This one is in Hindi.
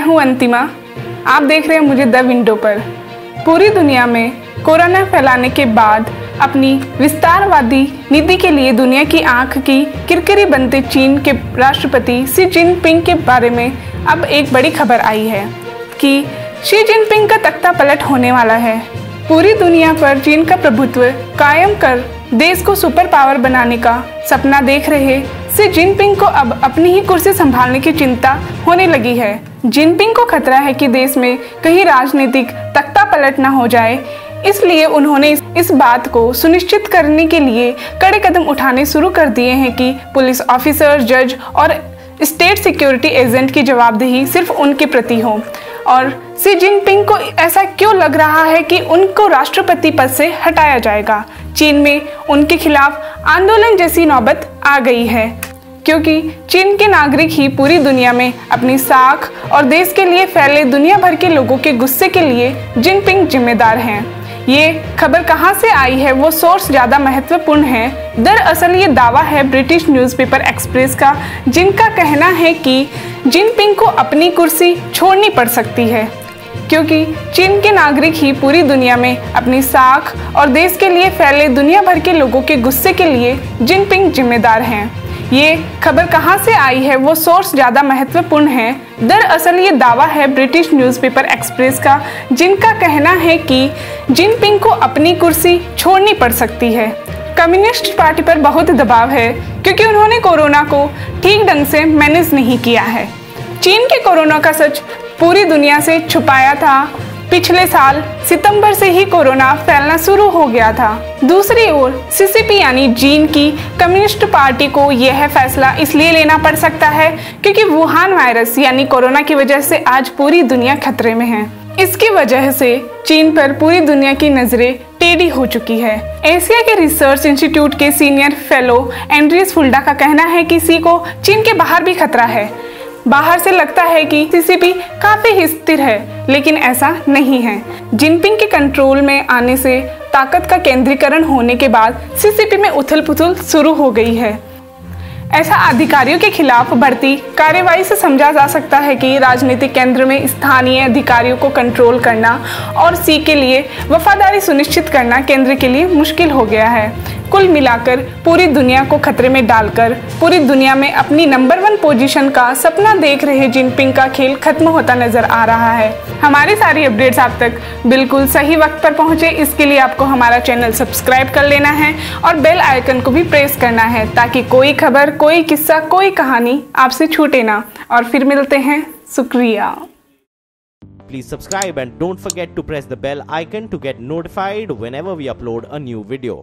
मैं हूँ अंतिमा। आप देख रहे हैं मुझे द विंडो पर। पूरी दुनिया में कोरोना फैलाने के बाद अपनी विस्तारवादी नीति के लिए दुनिया की आँख की किरकिरी बनते चीन के राष्ट्रपति शी जिनपिंग के बारे में अब एक बड़ी खबर आई है कि शी जिनपिंग का तख्ता पलट होने वाला है। पूरी दुनिया पर चीन का प्रभुत्व कायम कर देश को सुपर पावर बनाने का सपना देख रहे सी जिनपिंग को अब अपनी ही कुर्सी संभालने की चिंता होने लगी है। जिनपिंग को खतरा है कि देश में कहीं राजनीतिक तख्ता पलट न हो जाए। इसलिए उन्होंने इस बात को सुनिश्चित करने के लिए कड़े कदम उठाने शुरू कर दिए हैं कि पुलिस ऑफिसर, जज और स्टेट सिक्योरिटी एजेंट की जवाबदेही सिर्फ़ उनके प्रति हो। और सी जिनपिंग को ऐसा क्यों लग रहा है कि उनको राष्ट्रपति पद से हटाया जाएगा? चीन में उनके खिलाफ आंदोलन जैसी नौबत आ गई है। क्योंकि चीन के नागरिक ही पूरी दुनिया में अपनी साख और देश के लिए फैले दुनिया भर के लोगों के गुस्से के लिए जिनपिंग जिम्मेदार हैं। ये खबर कहाँ से आई है, वो सोर्स ज़्यादा महत्वपूर्ण है। दरअसल ये दावा है ब्रिटिश न्यूज़पेपर एक्सप्रेस का, जिनका कहना है कि जिनपिंग को अपनी कुर्सी छोड़नी पड़ सकती है। क्योंकि चीन के नागरिक ही पूरी दुनिया में अपनी साख और देश के लिए फैले दुनिया भर के लोगों के गुस्से के लिए जिनपिंग जिम्मेदार हैं। ये खबर कहाँ से आई है, वो सोर्स ज़्यादा महत्वपूर्ण है। दरअसल ये दावा है ब्रिटिश न्यूज़पेपर एक्सप्रेस का, जिनका कहना है कि जिनपिंग को अपनी कुर्सी छोड़नी पड़ सकती है। कम्युनिस्ट पार्टी पर बहुत दबाव है, क्योंकि उन्होंने कोरोना को ठीक ढंग से मैनेज नहीं किया है। चीन के कोरोना का सच पूरी दुनिया से छुपाया था। पिछले साल सितंबर से ही कोरोना फैलना शुरू हो गया था। दूसरी ओर सीसीपी यानी चीन की कम्युनिस्ट पार्टी को यह फैसला इसलिए लेना पड़ सकता है क्योंकि वुहान वायरस यानी कोरोना की वजह से आज पूरी दुनिया खतरे में है। इसकी वजह से चीन पर पूरी दुनिया की नज़रें टेढ़ी हो चुकी है। एशिया के रिसर्च इंस्टीट्यूट के सीनियर फेलो एंड्रियस फुल्डा का कहना है कि सी को चीन के बाहर भी खतरा है। बाहर से लगता है कि सीसीपी काफ़ी ही स्थिर है, लेकिन ऐसा नहीं है। जिनपिंग के कंट्रोल में आने से ताकत का केंद्रीकरण होने के बाद सीसीपी में उथल पुथल शुरू हो गई है। ऐसा अधिकारियों के खिलाफ बढ़ती कार्यवाही से समझा जा सकता है कि राजनीतिक केंद्र में स्थानीय अधिकारियों को कंट्रोल करना और सी के लिए वफादारी सुनिश्चित करना केंद्र के लिए मुश्किल हो गया है। कुल मिलाकर पूरी दुनिया को खतरे में डालकर, पूरी दुनिया में अपनी नंबर वन पोजीशन का सपना देख रहे जिनपिंग का खेल खत्म होता नज़र आ रहा है। हमारी सारी अपडेट्स आप तक बिल्कुल सही वक्त पर पहुँचे, इसके लिए आपको हमारा चैनल सब्सक्राइब कर लेना है और बेल आइकन को भी प्रेस करना है ताकि कोई खबर कोई किस्सा, कोई कहानी आपसे छूटे ना। और फिर मिलते हैं। शुक्रिया। Please subscribe and don't forget to press the bell icon to get notified we upload a new video